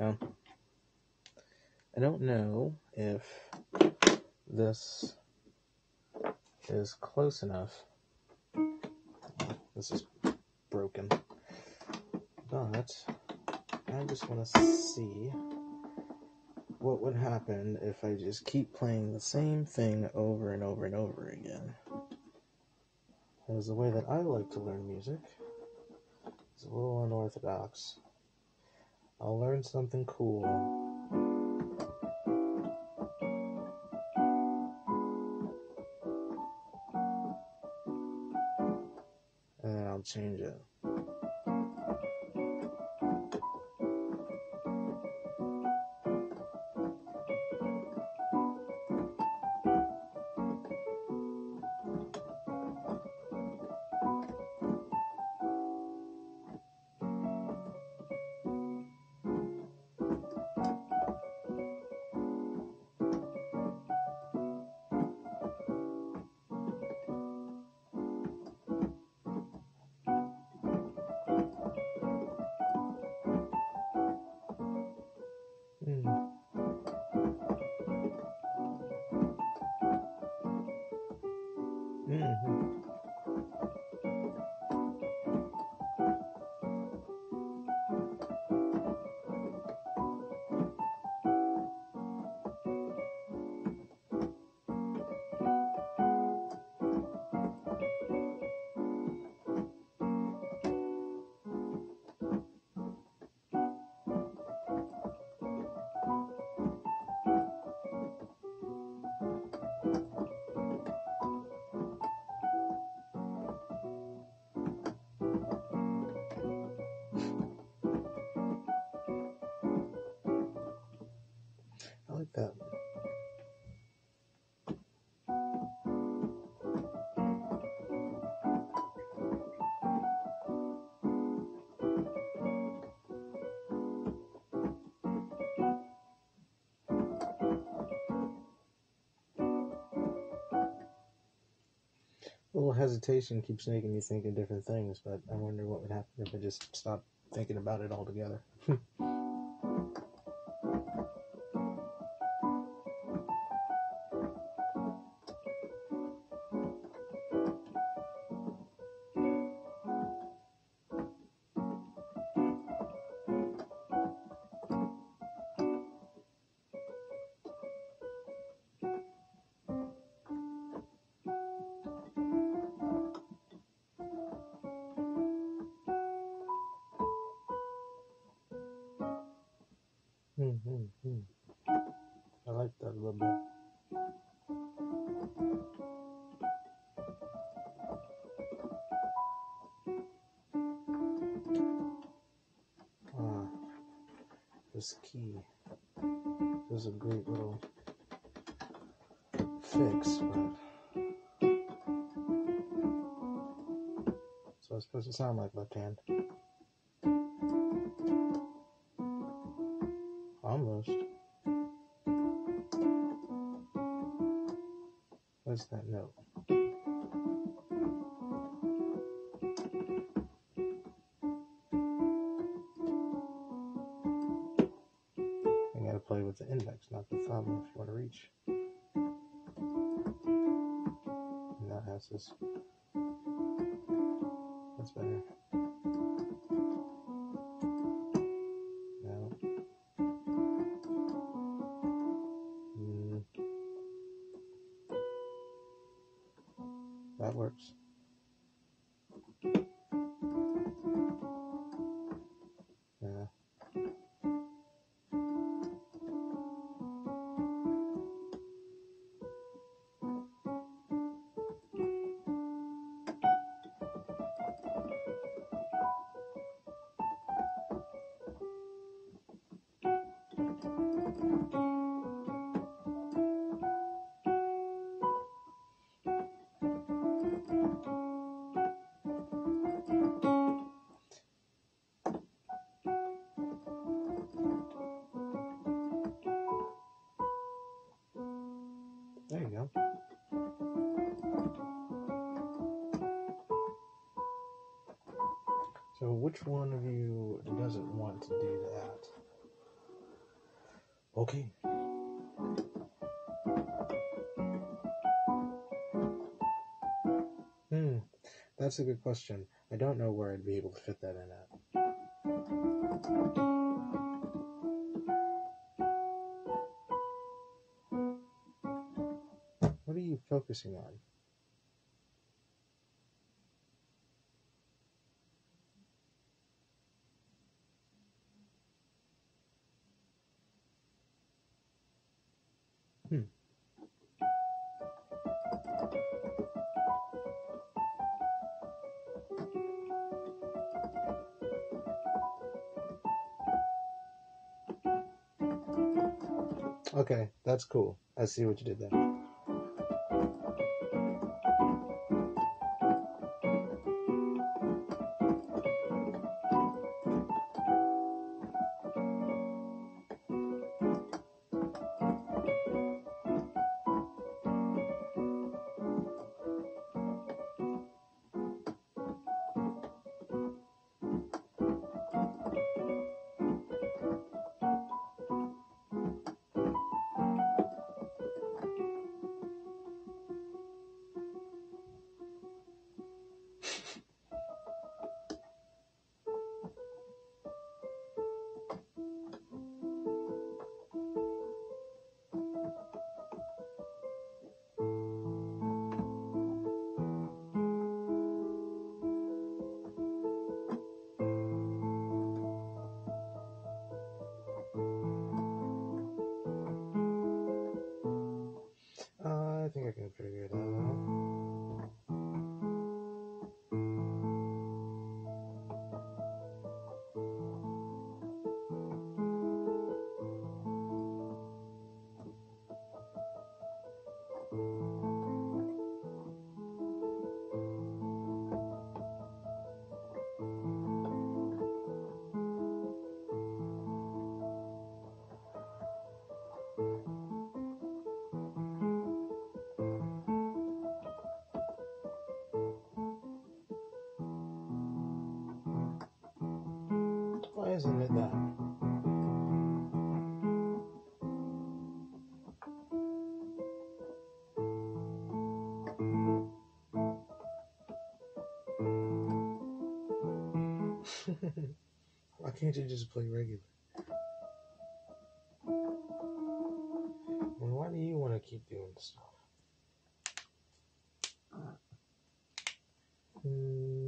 Well, I don't know if this is close enough. This is broken. But I just want to see what would happen if I just keep playing the same thing over and over and over again. Because the way that I like to learn music is a little unorthodox. I'll learn something cool. And I'll change it. A little hesitation keeps making me think of different things, but I wonder what would happen if I just stopped thinking about it altogether. this key. This is a great little fix, but so it's supposed to sound like left hand. Play with the index, not the thumb, if you want to reach. And that has this. That's better. No. Mm. That works. There you go. So, which one of you doesn't want to do that? Okay. Hmm, that's a good question. I don't know where I'd be able to fit that in at. What are you focusing on? Okay, that's cool. I see what you did there. That? Why can't you just play regular? Well, why do you want to keep doing stuff? Hmm.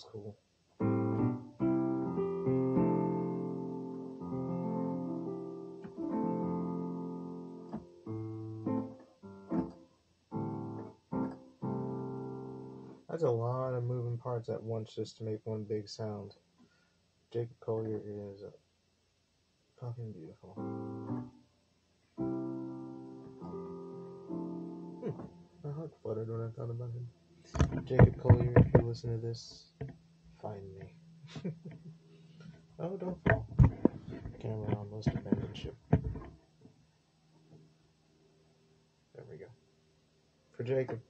Was cool. That's a lot of moving parts at once just to make one big sound. Jacob Collier is fucking beautiful. Hmm. My heart fluttered when I thought about him. Jacob Collier, if you listen to this, find me. oh, don't fall. Camera on most abandoned ship. There we go. For Jacob.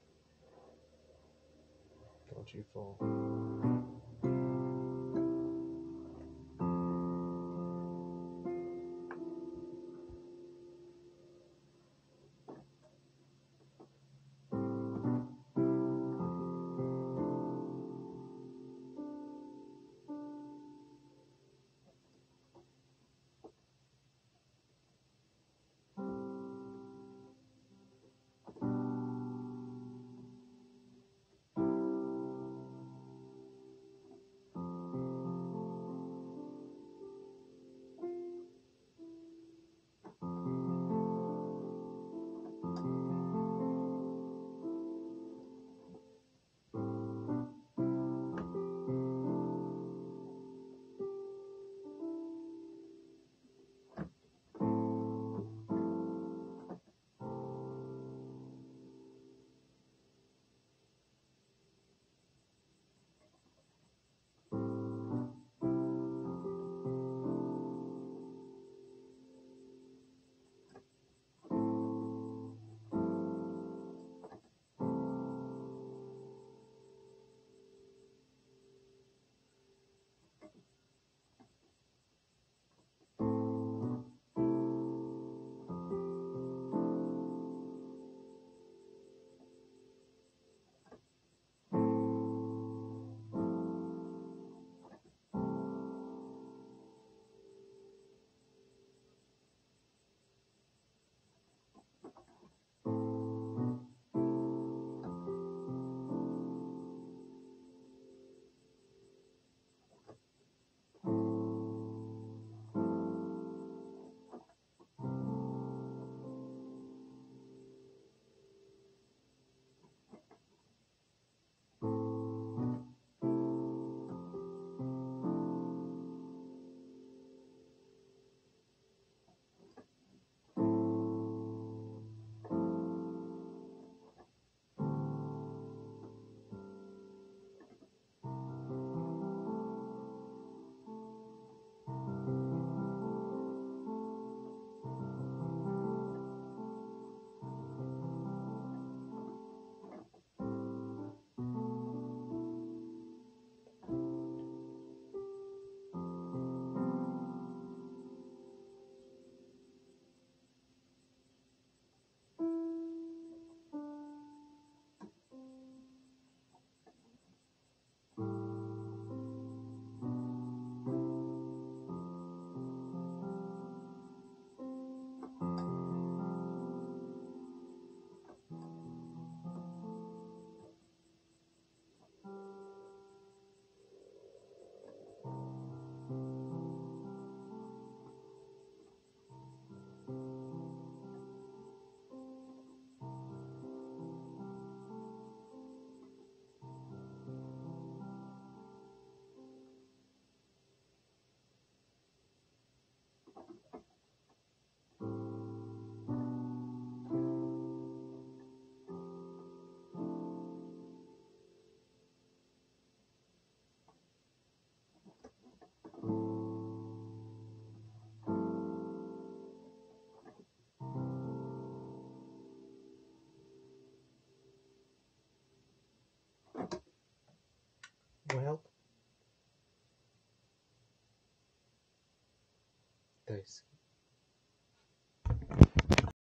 Dice.